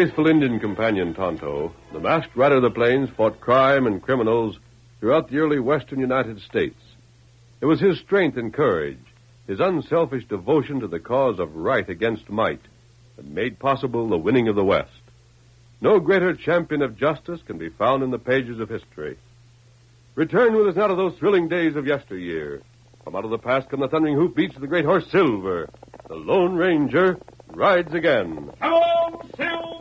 Faithful Indian companion Tonto, the masked rider of the plains fought crime and criminals throughout the early western United States. It was his strength and courage, his unselfish devotion to the cause of right against might, that made possible the winning of the West. No greater champion of justice can be found in the pages of history. Return with us now to those thrilling days of yesteryear. From out of the past come the thundering hoofbeats of the great horse Silver. The Lone Ranger rides again. Come on, Silver!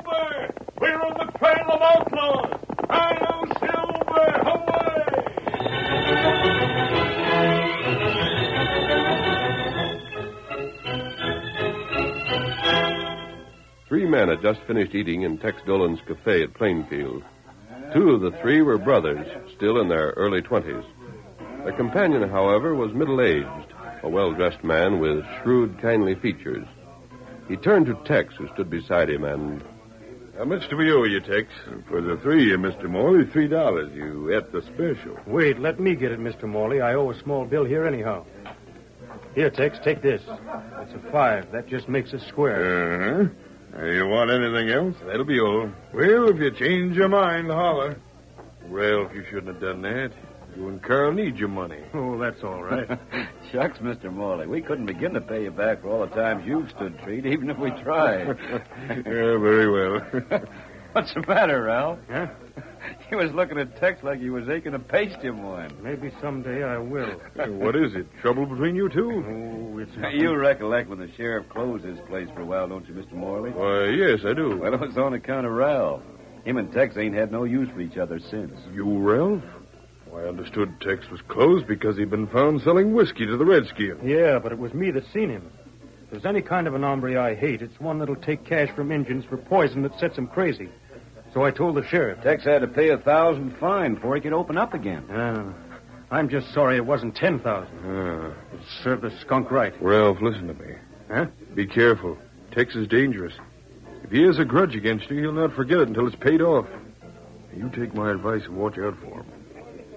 Silver! Away! Three men had just finished eating in Tex Dolan's cafe at Plainfield. Two of the three were brothers, still in their early twenties. Their companion, however, was middle aged, a well dressed man with shrewd, kindly features. He turned to Tex, who stood beside him, and How much do we owe you, Tex? For the three, Mr. Morley, three dollars. You at the special. Wait, let me get it, Mr. Morley. I owe a small bill here anyhow. Here, Tex, take this. It's a five. That just makes it square. Uh-huh. Uh, you want anything else? That'll be all. Well, if you change your mind, holler. Ralph, you shouldn't have done that. You and Carl need your money. Oh, that's all right. Shucks, Mr. Morley. We couldn't begin to pay you back for all the times you've stood treat, even if we tried. yeah, very well. What's the matter, Ralph? Huh? He was looking at Tex like he was aching to paste him one. Maybe someday I will. what is it? Trouble between you two? Oh, it's not. You recollect when the sheriff closed his place for a while, don't you, Mr. Morley? Why, yes, I do. Well, it was on account of Ralph. Him and Tex ain't had no use for each other since. You, Ralph? Well, I understood Tex was closed because he'd been found selling whiskey to the Redskins. Yeah, but it was me that seen him. If there's any kind of an hombre I hate, it's one that'll take cash from Injuns for poison that sets him crazy. So I told the sheriff. Tex had to pay a thousand fine before he could open up again. Ah, I'm just sorry it wasn't ten thousand. Ah. It served the skunk right. Ralph, listen to me. Huh? Be careful. Tex is dangerous. If he has a grudge against you, he'll not forget it until it's paid off. You take my advice and watch out for him.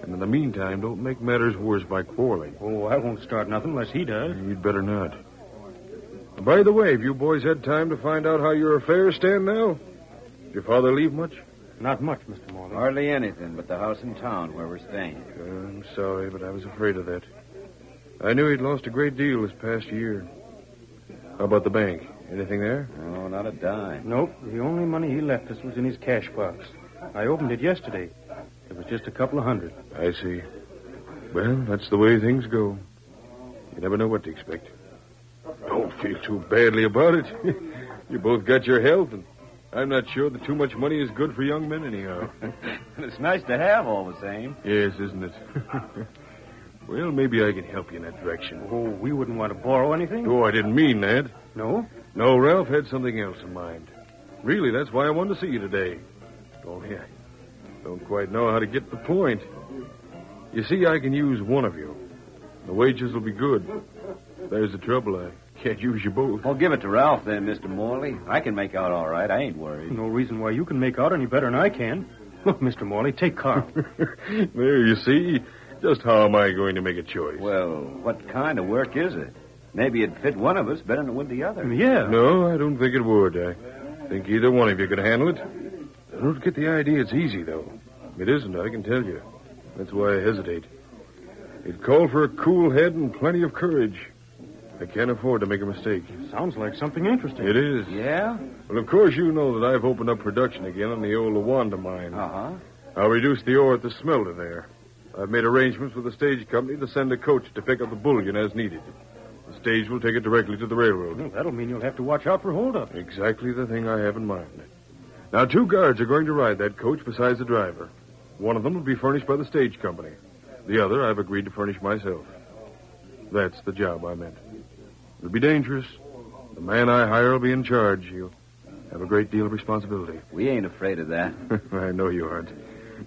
And in the meantime, don't make matters worse by quarreling. Oh, I won't start nothing unless he does. You'd better not. By the way, have you boys had time to find out how your affairs stand now? Did your father leave much? Not much, Mr. Morley. Hardly anything but the house in town where we're staying. I'm sorry, but I was afraid of that. I knew he'd lost a great deal this past year. How about the bank? Anything there? No, not a dime. Nope. The only money he left us was in his cash box. I opened it yesterday. It was just a couple of hundred. I see. Well, that's the way things go. You never know what to expect. Don't feel too badly about it. you both got your health, and I'm not sure that too much money is good for young men anyhow. it's nice to have all the same. yes, isn't it? Well, maybe I can help you in that direction. Oh, we wouldn't want to borrow anything. Oh, I didn't mean that. No? No, Ralph had something else in mind. Really, that's why I wanted to see you today. Only I don't quite know how to get the point. You see, I can use one of you. The wages will be good. There's the trouble. I can't use you both. Well, give it to Ralph then, Mr. Morley. I can make out all right. I ain't worried. No reason why you can make out any better than I can. Look, Mr. Morley, take Carl. there, you see. Just how am I going to make a choice? Well, what kind of work is it? Maybe it'd fit one of us better than it would the other. yeah. No, I don't think it would. I think either one of you could handle it. I don't get the idea it's easy, though. It isn't, I can tell you. That's why I hesitate. It called for a cool head and plenty of courage. I can't afford to make a mistake. Sounds like something interesting. It is. Yeah? Well, of course, you know that I've opened up production again on the old Lawanda mine. Uh-huh. I'll reduce the ore at the smelter there. I've made arrangements with the stage company to send a coach to pick up the bullion as needed. The stage will take it directly to the railroad. Well, that'll mean you'll have to watch out for holdups. Exactly the thing I have in mind. Now, two guards are going to ride that coach besides the driver. One of them will be furnished by the stage company. The other I've agreed to furnish myself. That's the job I meant. It'll be dangerous. The man I hire will be in charge. He'll have a great deal of responsibility. We ain't afraid of that. I know you aren't.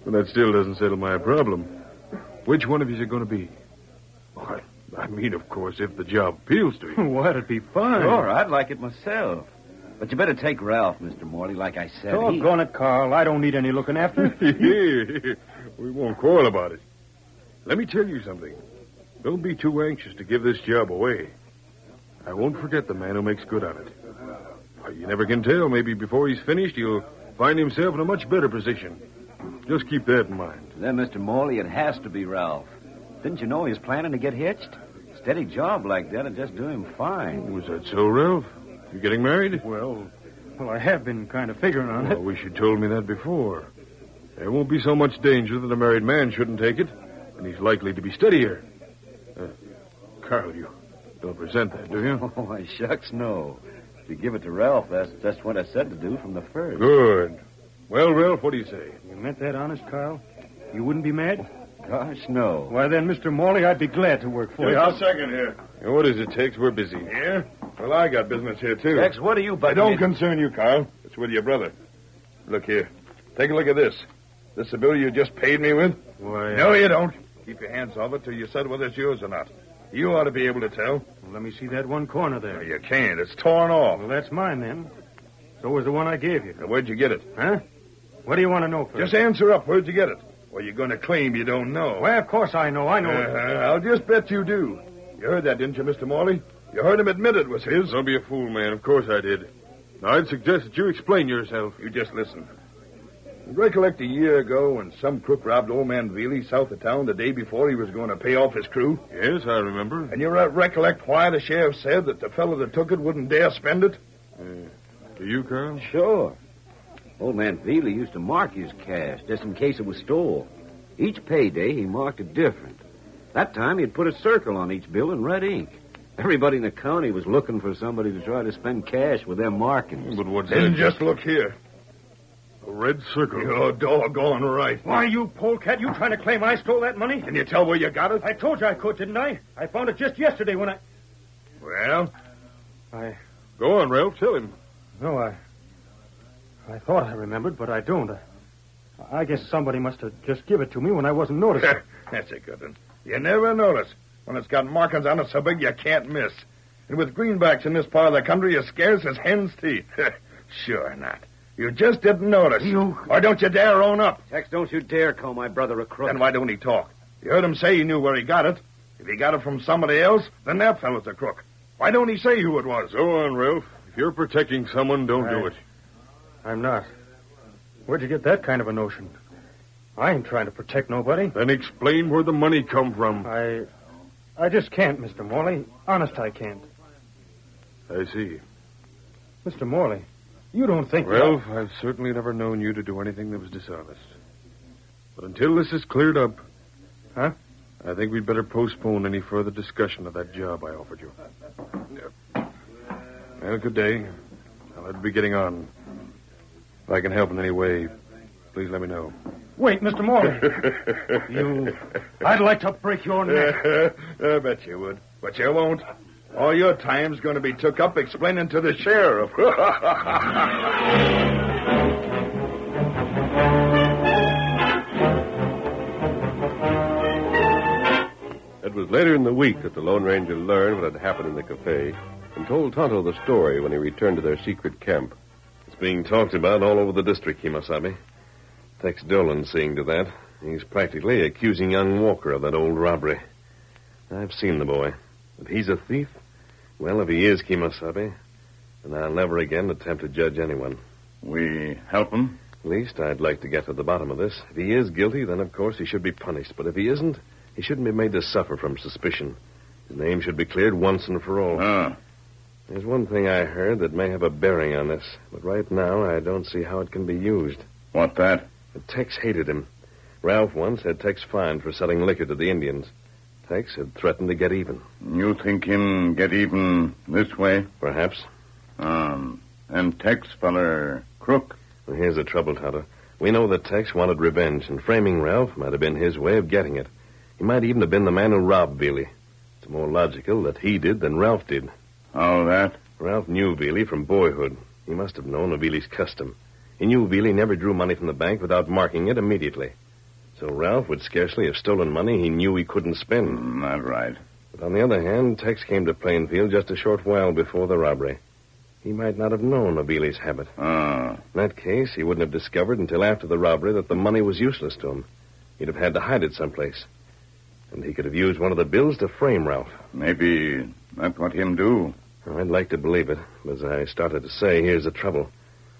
But that still doesn't settle my problem. Which one of you is it going to be? Why, I mean, of course, if the job appeals to you. Why, it'd be fine. Sure, I'd like it myself. But you better take Ralph, Mr. Morley, like I said. He- Doggone it, Carl. I don't need any looking after. we won't quarrel about it. Let me tell you something. Don't be too anxious to give this job away. I won't forget the man who makes good on it. Why, You never can tell. Maybe before he's finished, he'll find himself in a much better position. Just keep that in mind. Then, Mr. Morley, it has to be Ralph. Didn't you know he was planning to get hitched? Steady job like that would just do him fine. Was that so, Ralph? You getting married? well, well, I have been kind of figuring on Well, it. I wish you'd told me that before. There won't be so much danger that a married man shouldn't take it, and he's likely to be steadier. Uh, Carl, you don't resent that, do you? Oh, my shucks, no. If you give it to Ralph, that's just what I said to do from the first. Good. Well, Ralph, what do you say? You meant that honest, Carl? You wouldn't be mad? Gosh, no. Why, then, Mr. Morley, I'd be glad to work for you. Just a second here. What is it, Tex? We're busy. Here? Well, I got business here, too. Tex, what are you It butting don't concern you, Carl. It's with your brother. Look here. Take a look at this. This the bill you just paid me with? Why? No, you don't. Keep your hands off it till you said whether it's yours or not. You ought to be able to tell. Well, let me see that one corner there. You can't. It's torn off. Well, that's mine, then. So was the one I gave you. Now, where'd you get it? Huh? What do you want to know first? Just answer up. Where'd you get it? Or you're going to claim you don't know. Well, of course I know. I know. it. Uh-huh. I'll just bet you do. You heard that, didn't you, Mr. Morley? You heard him admit it was his. Don't be a fool, man. Of course I did. Now, I'd suggest that you explain yourself. You just listen. You recollect a year ago when some crook robbed old man Veely south of town the day before he was going to pay off his crew? Yes, I remember. And you re- recollect why the sheriff said that the fellow that took it wouldn't dare spend it? Uh, do you, Carl? Sure. Old man Veely used to mark his cash just in case it was stole. Each payday, he marked it different. That time, he'd put a circle on each bill in red ink. Everybody in the county was looking for somebody to try to spend cash with their markings. But what's Then that? just look here. A red circle. You're doggone right. Why, you polecat, you trying to claim I stole that money? Can you tell where you got it? I told you I could, didn't I? I found it just yesterday when I. Well, I. Go on, Ralph. Tell him. No, I. I thought I remembered, but I don't. I, I guess somebody must have just give it to me when I wasn't noticing. that's a good one. You never notice when it's got markings on it so big you can't miss. And with greenbacks in this part of the country as scarce as hen's teeth. sure not. You just didn't notice. You- Or don't you dare own up. Tex, don't you dare call my brother a crook. Then why don't he talk? You heard him say he knew where he got it. If he got it from somebody else, then that fellow's a crook. Why don't he say who it was? Go on, Ralph. If you're protecting someone, don't do it. I'm not. Where'd you get that kind of a notion? I ain't trying to protect nobody. Then explain where the money come from. I. I just can't, Mr. Morley. Honest, I can't. I see. Mr. Morley, you don't think. that- Ralph, I've certainly never known you to do anything that was dishonest. But until this is cleared up, Huh? I think we'd better postpone any further discussion of that job I offered you. Well, good day. I'll have to be getting on. If I can help in any way, please let me know. Wait, Mr. Morley. you. I'd like to break your neck. I bet you would. But you won't. All your time's going to be took up explaining to the sheriff. It was later in the week that the Lone Ranger learned what had happened in the cafe and told Tonto the story when he returned to their secret camp. It's being talked about all over the district, Kemosabe. Tex Dolan's seeing to that. He's practically accusing young Walker of that old robbery. I've seen the boy. If he's a thief, well, if he is Kemosabe, then I'll never again attempt to judge anyone. we help him? At least I'd like to get to the bottom of this. If he is guilty, then of course he should be punished. But if he isn't, he shouldn't be made to suffer from suspicion. His name should be cleared once and for all. Ah. There's one thing I heard that may have a bearing on this, but right now I don't see how it can be used. What that? Tex hated him. Ralph once had Tex fined for selling liquor to the Indians. Tex had threatened to get even. You think him get even this way? Perhaps. Um, and Tex feller crook. Well, here's the trouble, Tonto. We know that Tex wanted revenge, and framing Ralph might have been his way of getting it. He might even have been the man who robbed Veely. It's more logical that he did than Ralph did. How that? Ralph knew Veely from boyhood. He must have known of Veely's custom. He knew Veely never drew money from the bank without marking it immediately. So Ralph would scarcely have stolen money he knew he couldn't spend. Mm, Not right. But on the other hand, Tex came to Plainfield just a short while before the robbery. He might not have known of habit. Ah. In that case, he wouldn't have discovered until after the robbery that the money was useless to him. He'd have had to hide it someplace. And he could have used one of the bills to frame Ralph. Maybe that's what him do. I'd like to believe it, but as I started to say, here's the trouble.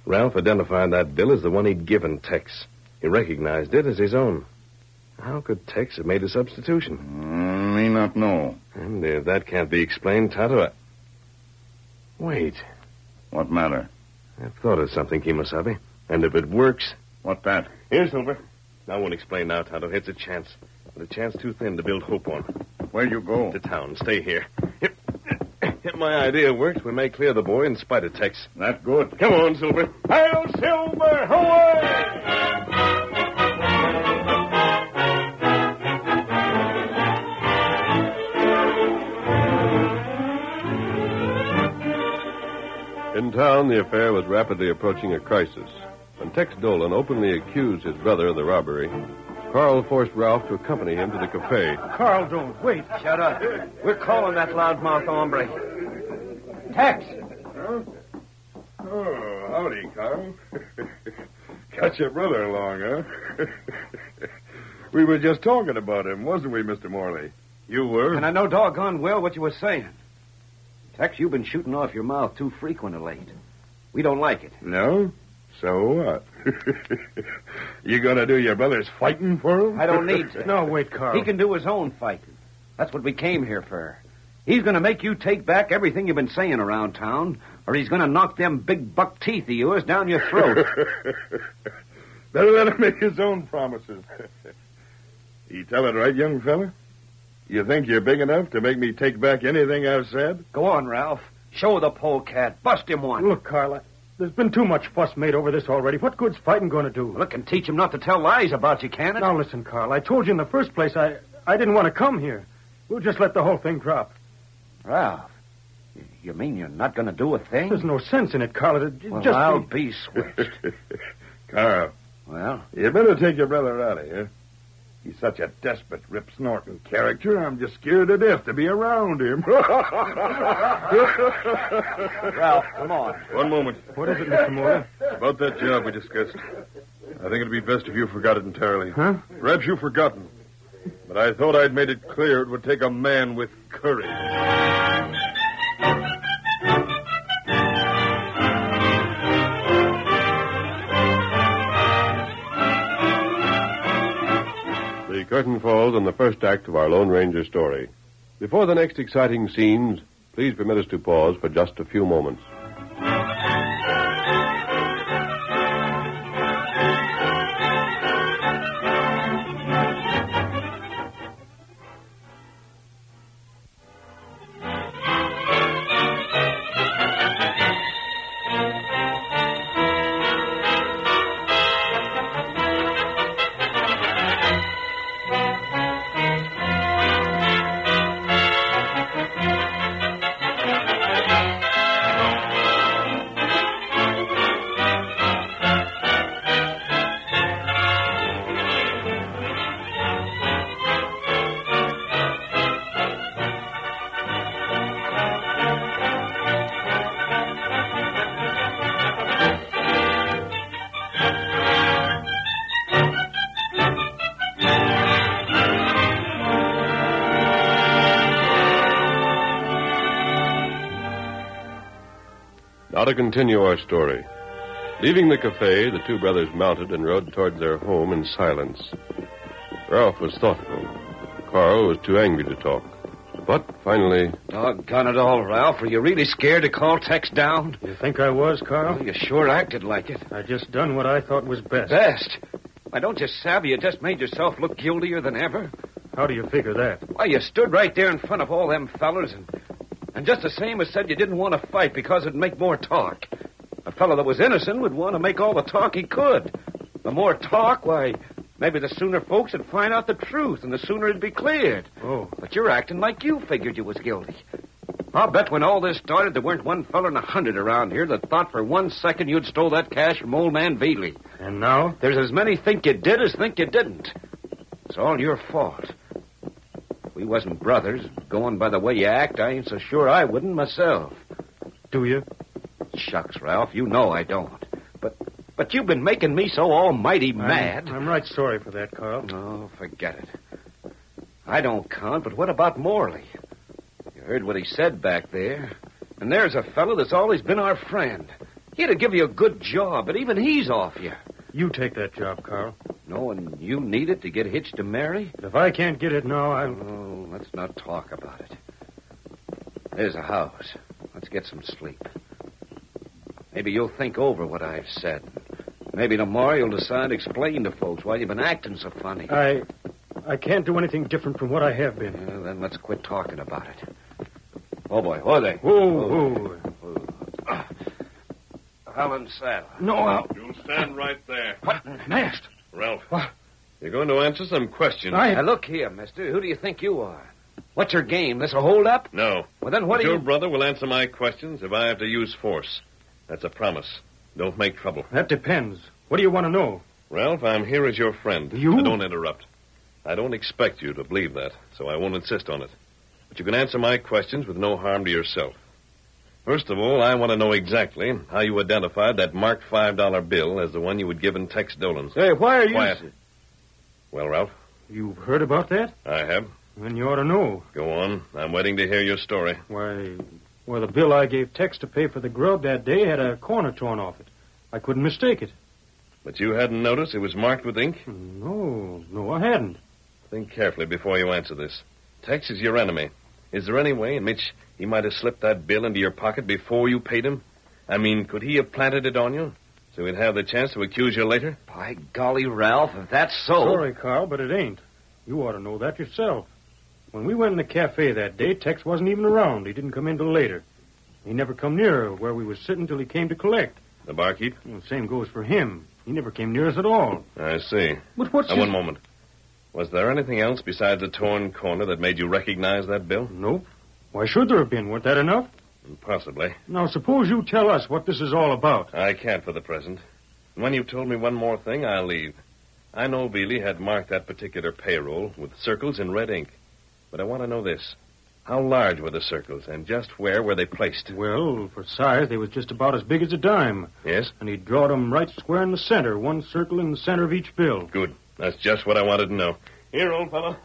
Ralph identified that bill as the one he'd given Tex. He recognized it as his own. How could Tex have made a substitution? Mm, me not know. And if that can't be explained, Tonto, I... Wait. What matter? I've thought of something, Kemosabe. And if it works... What that? Here, Silver. I won't explain now, Tonto. It's a chance. But a chance too thin to build hope on. Where you go? To town. Stay here. If, if my idea works, we may clear the boy in spite of Tex. That good. Come on, Silver. Hail, Silver! Away! In town, the affair was rapidly approaching a crisis. When Tex Dolan openly accused his brother of the robbery, Carl forced Ralph to accompany him to the cafe. Carl, don't. Wait. Shut up. We're calling that loudmouth hombre. Tex! Huh? Oh, howdy, Carl. Got your brother along, huh? we were just talking about him, wasn't we, Mr. Morley? You were? And I know doggone well what you were saying. Tex, you've been shooting off your mouth too frequent of late. We don't like it. No? So what? you gonna do your brother's fighting for him? I don't need to. No, wait, Carl. He can do his own fighting. That's what we came here for. He's going to make you take back everything you've been saying around town, or he's going to knock them big buck teeth of yours down your throat. Better let him make his own promises. you tell it right, young fella? You think you're big enough to make me take back anything I've said? Go on, Ralph. Show the polecat. Bust him one. Look, Carl, I- there's been too much fuss made over this already. What good's fighting going to do? Look and teach him not to tell lies about you, can it? Now listen, Carl. I told you in the first place I I didn't want to come here. We'll just let the whole thing drop. Ralph, you mean you're not going to do a thing? There's no sense in it, Carl. It, it well, just I'll be- be switched. Carl, well, you better take your brother out of here. He's such a desperate, rip snorting character, I'm just scared to death to be around him. Ralph, come on. One moment. What is it, Mr. Morley? About that job we discussed. I think it'd be best if you forgot it entirely. Huh? Perhaps you've forgotten. But I thought I'd made it clear it would take a man with courage. The curtain falls on the first act of our Lone Ranger story. Before the next exciting scenes, please permit us to pause for just a few moments. Now to continue our story. Leaving the cafe, the two brothers mounted and rode toward their home in silence. Ralph was thoughtful. Carl was too angry to talk. But finally, Doggone it all, Ralph. Were you really scared to call Tex down? You think I was, Carl? Well, you sure acted like it. I just done what I thought was best. Best. Why, don't you savvy you just made yourself look guiltier than ever? How do you figure that? Why, you stood right there in front of all them fellers and, and just the same as said you didn't want to fight because it'd make more talk. A fellow that was innocent would want to make all the talk he could. The more talk, why, maybe the sooner folks would find out the truth and the sooner it'd be cleared. Oh. But you're acting like you figured you was guilty. I'll bet when all this started, there weren't one feller in a hundred around here that thought for one second you'd stole that cash from old man Veely. And now? There's as many think you did as think you didn't. It's all your fault. We wasn't brothers, going by the way you act, I ain't so sure I wouldn't myself. Do you? Shucks, Ralph, you know I don't. But but you've been making me so almighty mad. I'm, I'm right sorry for that, Carl. No, forget it. I don't count, but what about Morley? You heard what he said back there. And there's a fellow that's always been our friend. He'd have give you a good job, but even he's off you. You take that job, Carl. Knowing you need it to get hitched to Mary? If I can't get it now, I'll. Oh, Let's not talk about it. There's a house. Let's get some sleep. Maybe you'll think over what I've said. Maybe tomorrow you'll decide to explain to folks why you've been acting so funny. I. I can't do anything different from what I have been. Yeah, then let's quit talking about it. Oh, boy. Who are they? Whoa, whoa. Ah. Helen Saddle. No, I'll. you'll stand right there. What? Nast. Ralph, What? you're going to answer some questions. I. Now, look here, mister. Who do you think you are? What's your game? This a hold-up? No. Well, then what But do your you... brother will answer my questions if I have to use force. That's a promise. Don't make trouble. That depends. What do you want to know? Ralph, I'm here as your friend. You? Now, don't interrupt. I don't expect you to believe that, so I won't insist on it. But you can answer my questions with no harm to yourself. First of all, I want to know exactly how you identified that marked $5 bill as the one you had given Tex Dolan. Hey, why are you. Quiet. Well, Ralph, You've heard about that? I have. Then you ought to know. Go on. I'm waiting to hear your story. Why, well, the bill I gave Tex to pay for the grub that day had a corner torn off it. I couldn't mistake it. But you hadn't noticed it was marked with ink? No, no, I hadn't. Think carefully before you answer this. Tex is your enemy. Is there any way in which he might have slipped that bill into your pocket before you paid him? I mean, could he have planted it on you so we'd have the chance to accuse you later? By golly, Ralph, if that's so... Sorry, Carl, but it ain't. You ought to know that yourself. When we went in the cafe that day, Tex wasn't even around. He didn't come in till later. He never come near where we was sitting till he came to collect. The barkeep? Well, same goes for him. He never came near us at all. I see. But what's Now, his- one moment. Was there anything else besides the torn corner that made you recognize that bill? Nope. Why should there have been? Weren't that enough? Possibly. Now, suppose you tell us what this is all about. I can't for the present. When you've told me one more thing, I'll leave. I know Veely had marked that particular payroll with circles in red ink. But I want to know this. How large were the circles, and just where were they placed? Well, for size, they was just about as big as a dime. Yes? And he drawed 'em right square in the center, one circle in the center of each bill. Good. That's just what I wanted to know. Here, old fellow.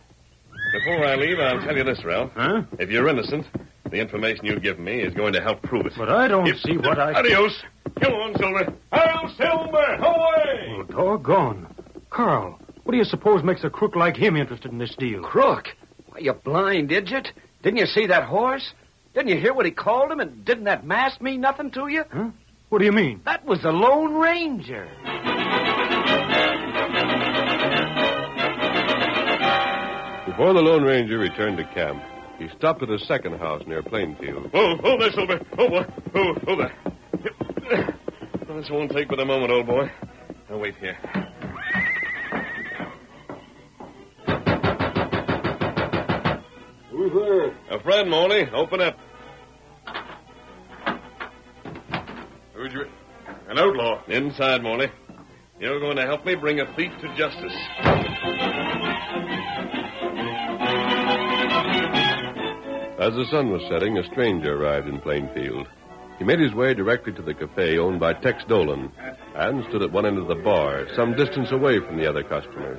Before I leave, I'll tell you this, Ralph. Huh? If you're innocent, the information you've given me is going to help prove it. But I don't If- see what I... Adios. Come on, Silver. Hail, Silver! Away! Oh, doggone. Carl, what do you suppose makes a crook like him interested in this deal? Crook? Why, you blind idiot. Didn't you see that horse? Didn't you hear what he called him? And didn't that mask mean nothing to you? Huh? What do you mean? That was the Lone Ranger. Before the Lone Ranger returned to camp, he stopped at a second house near Plainfield. Oh, oh there, Silver. Oh, boy. Oh, oh, there. Well, this won't take but a moment, old boy. Now, wait here. Who's there? A friend, Morley. Open up. Who'd you? An outlaw. Inside, Morley. You're going to help me bring a thief to justice. As the sun was setting, a stranger arrived in Plainfield. He made his way directly to the cafe owned by Tex Dolan and stood at one end of the bar, some distance away from the other customers.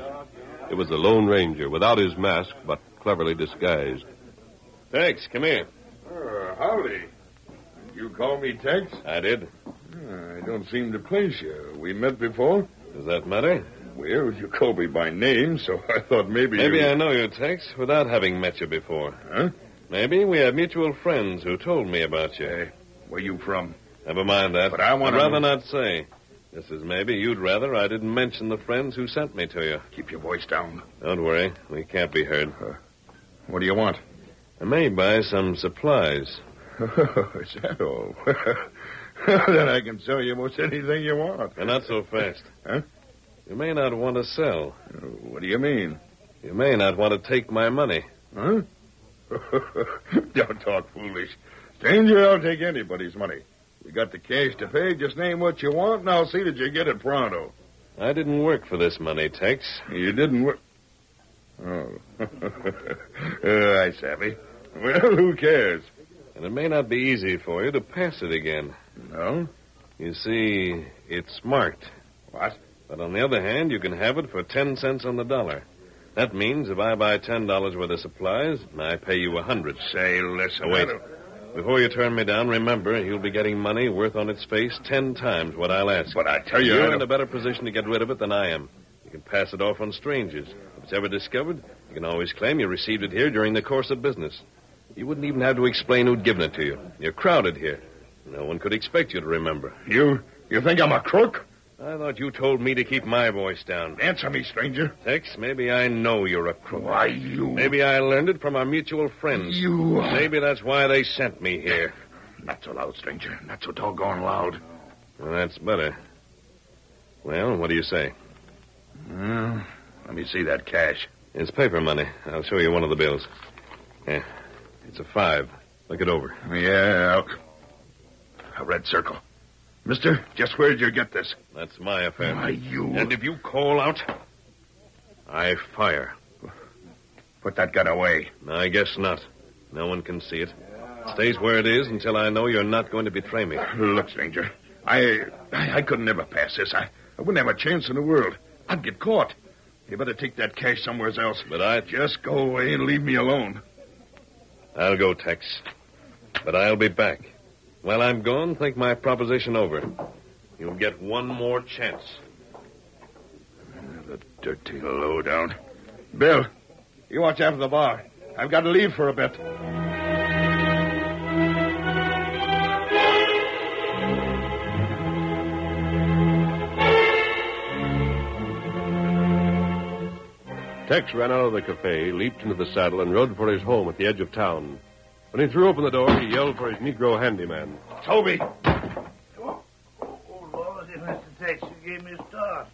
It was the Lone Ranger, without his mask, but cleverly disguised. Tex, come here. Uh, howdy. You You call me Tex? I did. I don't seem to place you. We met before? Does that matter? Well, you called me by name, so I thought maybe Maybe you... I know you, Tex, without having met you before. Huh? Maybe we have mutual friends who told me about you. Hey, where you from? Never mind that. But I wanna- I'd rather not say. Just as maybe you'd rather I didn't mention the friends who sent me to you. Keep your voice down. Don't worry, we can't be heard. Uh, what do you want? I may buy some supplies. Is that all? then I can sell you most anything you want. And not so fast. Huh? You may not want to sell. What do you mean? You may not want to take my money. Huh? Don't talk foolish. Stranger, I'll take anybody's money. You got the cash to pay, just name what you want, and I'll see that you get it pronto. I didn't work for this money, Tex. You didn't work. Oh. uh, I savvy. Well, who cares? And it may not be easy for you to pass it again. No? You see, it's marked. What? But on the other hand, you can have it for ten cents on the dollar. That means if I buy ten dollars worth of supplies, I pay you a hundred. Say, listen. Wait. Before you turn me down, remember you'll be getting money worth on its face ten times what I'll ask. But I tell you, You're in a better position to get rid of it than I am. You can pass it off on strangers. If it's ever discovered, you can always claim you received it here during the course of business. You wouldn't even have to explain who'd given it to you. You're crowded here. No one could expect you to remember. You, you think I'm a crook? I thought you told me to keep my voice down. Answer me, stranger. Tex, maybe I know you're a crook. Why, you... Maybe I learned it from our mutual friends. You... Maybe that's why they sent me here. Not so loud, stranger. Not so doggone loud. Well, that's better. Well, what do you say? Well, let me see that cash. It's paper money. I'll show you one of the bills. Yeah, it's a five. Look it over. Yeah. A red circle. Mister, just where did you get this? That's my affair. Why, you... And if you call out, I fire. Put that gun away. I guess not. No one can see it. It stays where it is until I know you're not going to betray me. Look, stranger. I, I I could never pass this. I, I wouldn't have a chance in the world. I'd get caught. You better take that cash somewhere else. But I Just go away and leave me alone. I'll go, Tex. But I'll be back. While I'm gone, think my proposition over. You'll get one more chance. The dirty lowdown. Bill, you watch after the bar. I've got to leave for a bit. Tex ran out of the cafe, leaped into the saddle, and rode for his home at the edge of town. When he threw open the door, he yelled for his Negro handyman. Toby! Oh, Lordy, Mr. Tex, you gave me a start.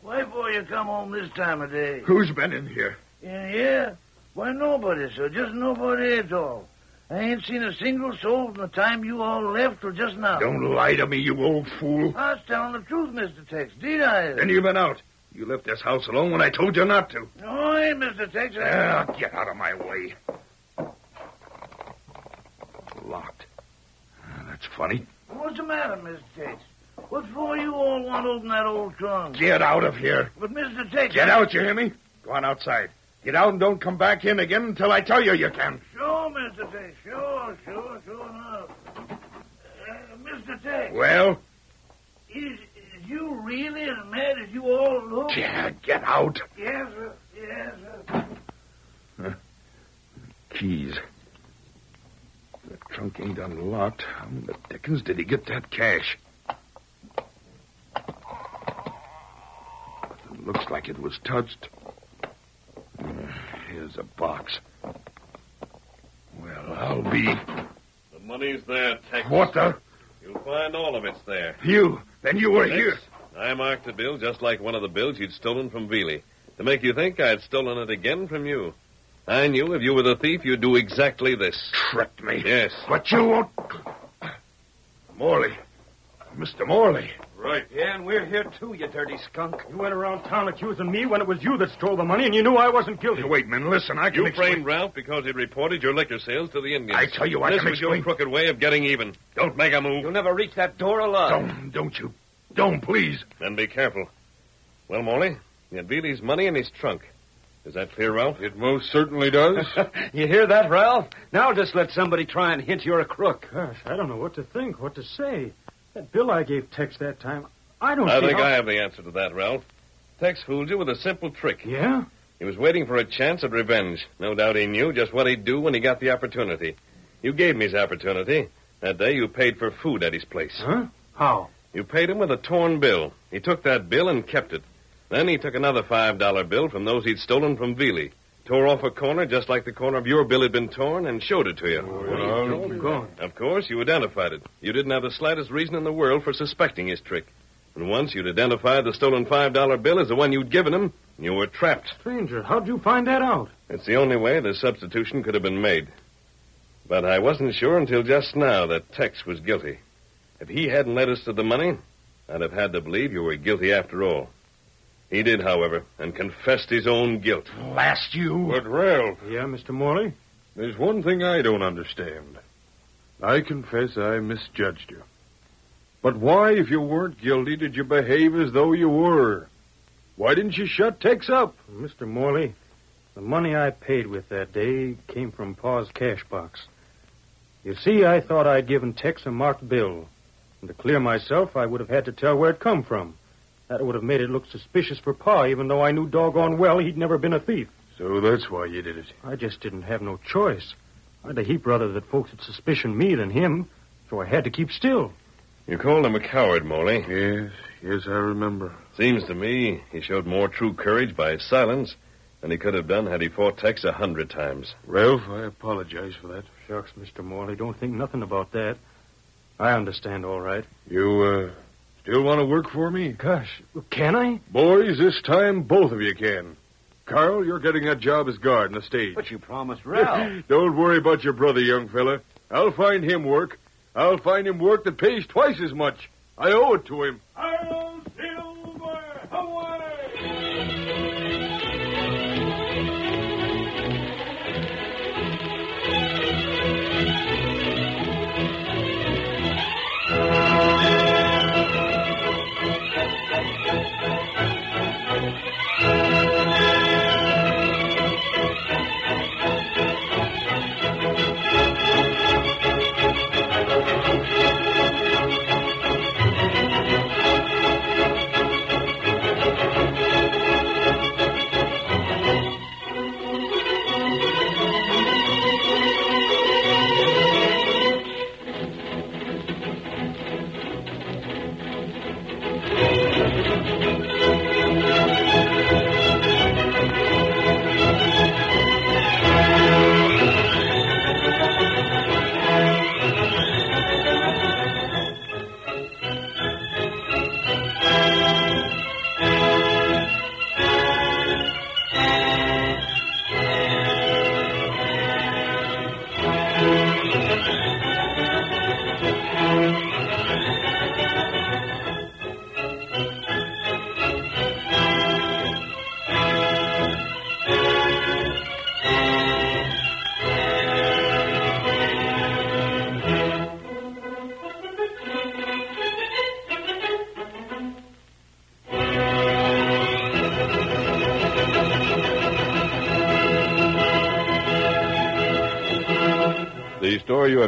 Why boy, you come home this time of day? Who's been in here? In here? Why, nobody, sir. Just nobody at all. I ain't seen a single soul from the time you all left or just now. Don't lie to me, you old fool. I was telling the truth, Mr. Tex. Did I? Then you've been out. You left this house alone when I told you not to. No, I ain't, Mr. Tex. I... Ah, get out of my way. Locked. Ah, That's funny. What's the matter, Mr. Tate? What for you all want to open that old trunk? Get out of here. But, Mr. Tate... Get out, you hear me? Go on outside. Get out and don't come back in again until I tell you you can. Sure, Mr. Tate. Sure, sure, sure enough. Uh, Mr. Tate. Well? is, is you really as mad as you all look? Yeah, get out. Yes, sir. Yes, sir. Keys. The trunk ain't unlocked. How in the dickens did he get that cash? It looks like it was touched. Here's a box. Well, I'll be. The money's there, Tex. What the? You'll find all of it's there. You? Then you were here. I marked the bill just like one of the bills you'd stolen from Veely. To make you think I'd stolen it again from you. I knew if you were the thief, you'd do exactly this. Tricked me. Yes. But you won't. Morley. Mr. Morley. Right. Yeah, and we're here too, you dirty skunk. You went around town accusing me when it was you that stole the money, and you knew I wasn't guilty. Hey, wait, man. Listen, I can You explain. framed Ralph because he reported your liquor sales to the Indians. I tell you, I this can was your crooked way of getting even. Don't make a move. You'll never reach that door alive. Don't, don't you? Don't, please. Then be careful. Well, Morley, you had Veely's money in his trunk. Is that clear, Ralph? It most certainly does. you hear that, Ralph? Now just let somebody try and hint you're a crook. Gosh, I don't know what to think, what to say. That bill I gave Tex that time, I don't I see think how... I have the answer to that, Ralph. Tex fooled you with a simple trick. Yeah? He was waiting for a chance at revenge. No doubt he knew just what he'd do when he got the opportunity. You gave me his opportunity. That day you paid for food at his place. Huh? How? You paid him with a torn bill. He took that bill and kept it. Then he took another $5 bill from those he'd stolen from Veely, tore off a corner just like the corner of your bill had been torn, and showed it to you. Oh, gone. Of course, you identified it. You didn't have the slightest reason in the world for suspecting his trick. And once you'd identified the stolen $5 bill as the one you'd given him, you were trapped. Stranger, how'd you find that out? It's the only way the substitution could have been made. But I wasn't sure until just now that Tex was guilty. If he hadn't led us to the money, I'd have had to believe you were guilty after all. He did, however, and confessed his own guilt. Blast you. but, Ralph, Yeah, Mr. Morley? there's one thing I don't understand. I confess I misjudged you. But why, if you weren't guilty, did you behave as though you were? Why didn't you shut Tex up? Mr. Morley, the money I paid with that day came from Pa's cash box. You see, I thought I'd given Tex a marked bill. And to clear myself, I would have had to tell where it come from. That would have made it look suspicious for Pa, even though I knew doggone well he'd never been a thief. So that's why you did it. I just didn't have no choice. I'd a heap rather that folks would suspicion me than him, so I had to keep still. You called him a coward, Morley. Yes, yes, I remember. Seems to me he showed more true courage by his silence than he could have done had he fought Tex a hundred times. Ralph, I apologize for that. Shucks, Mr. Morley, don't think nothing about that. I understand all right. You, uh, still want to work for me? Gosh, can I? Boys, this time both of you can. Carl, you're getting that job as guard in the stage. But you promised Ralph. Don't worry about your brother, young fella. I'll find him work. I'll find him work that pays twice as much. I owe it to him. Harold